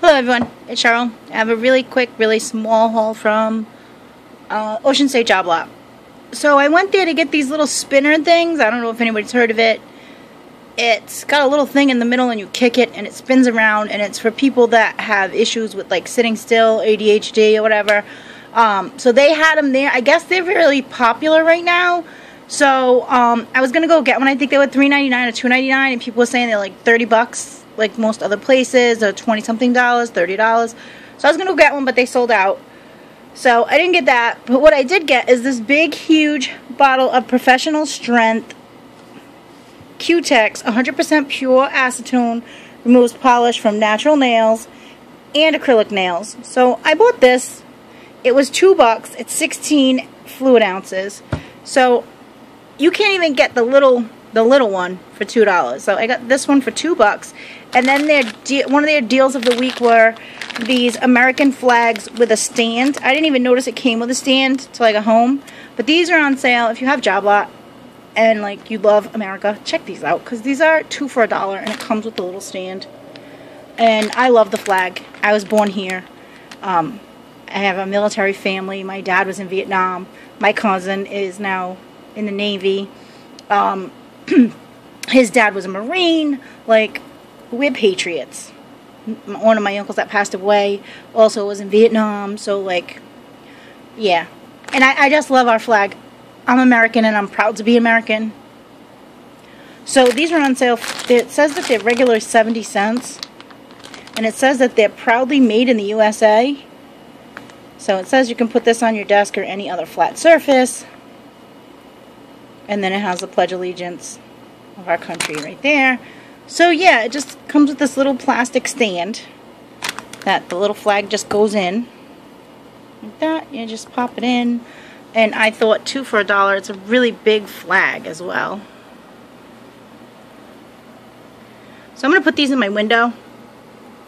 Hello everyone, it's Cheryl. I have a really quick, really small haul from uh, Ocean State Job Lot. So I went there to get these little spinner things. I don't know if anybody's heard of it. It's got a little thing in the middle and you kick it and it spins around and it's for people that have issues with like sitting still, ADHD or whatever. Um, so they had them there. I guess they're really popular right now. So um, I was gonna go get one. I think they were $3.99 or $2.99 and people were saying they're like 30 bucks like most other places, uh, or 20 something dollars, $30. So I was going to get one, but they sold out. So I didn't get that. But what I did get is this big, huge bottle of professional strength Cutex 100% pure acetone removes polish from natural nails and acrylic nails. So I bought this. It was two bucks. It's 16 fluid ounces. So you can't even get the little the little one for two dollars. So I got this one for two bucks, and then their one of their deals of the week were these American flags with a stand. I didn't even notice it came with a stand till I got home, but these are on sale. If you have Job Lot and like you love America, check these out because these are two for a dollar, and it comes with a little stand. And I love the flag. I was born here. Um, I have a military family. My dad was in Vietnam. My cousin is now in the Navy. Um, his dad was a Marine. Like, we're patriots. One of my uncles that passed away also was in Vietnam. So, like, yeah. And I, I just love our flag. I'm American and I'm proud to be American. So these are on sale. It says that they're regular 70 cents. And it says that they're proudly made in the USA. So it says you can put this on your desk or any other flat surface. And then it has the Pledge Allegiance of our country right there. So yeah, it just comes with this little plastic stand that the little flag just goes in. Like that, you just pop it in. And I thought two for a dollar, it's a really big flag as well. So I'm going to put these in my window.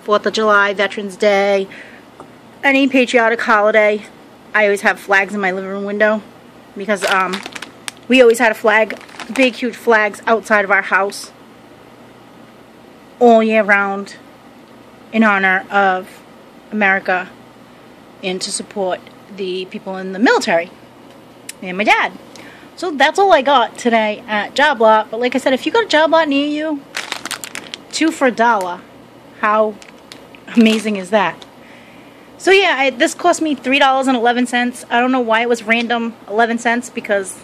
4th of July, Veterans Day, any patriotic holiday. I always have flags in my living room window because um, we always had a flag, big huge flags outside of our house all year round in honor of America and to support the people in the military and my dad. So that's all I got today at Job Lot. But like I said, if you got a Job Lot near you, two for a dollar. How amazing is that? So yeah, I, this cost me $3.11. I don't know why it was random 11 cents because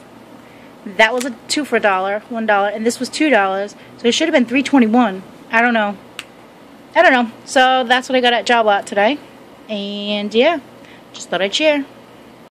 that was a two for a dollar, one dollar, and this was two dollars. So it should have been three twenty-one. I don't know. I don't know. So that's what I got at Job Lot today. And yeah, just thought I'd share.